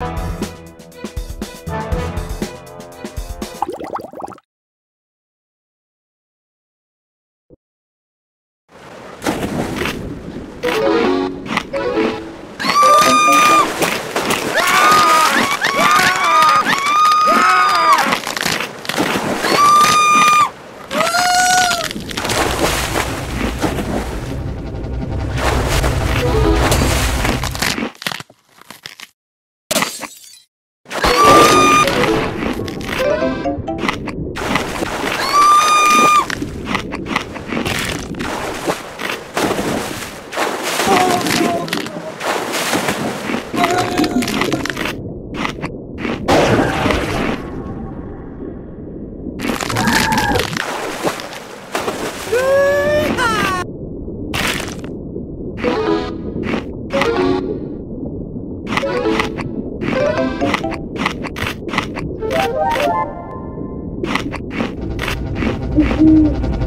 you Ah!